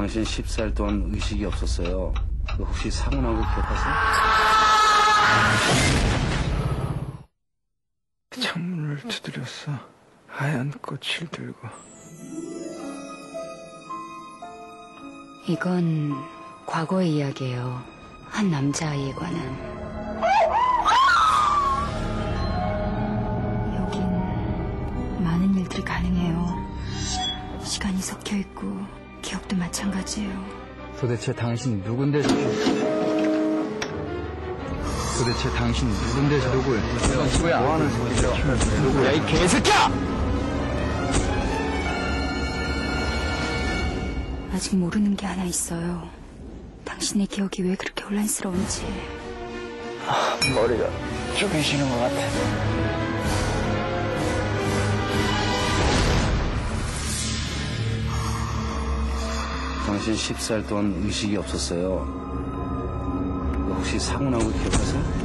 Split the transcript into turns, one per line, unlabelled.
당신 10살 동안 의식이 없었어요. 그 혹시 거 기억하세요?
창문을 두드렸어. 하얀 꽃을 들고.
이건 과거의 이야기예요. 한 남자아이에 관한. 여긴 많은 일들이 가능해요. 시간이 섞여 있고 기억도 마찬가지예요.
도대체 당신 누군데? 도대체 당신 누군데 누구야? 누구야? 뭐 하는 새끼야? 누구야 이 개새끼야!
아직 모르는 게 하나 있어요. 당신의 기억이 왜 그렇게 혼란스러운지.
머리가 쪼개지는 것 같아.
당신 10살 동안 의식이 없었어요. 그 혹시 사고 난거 기억하세요?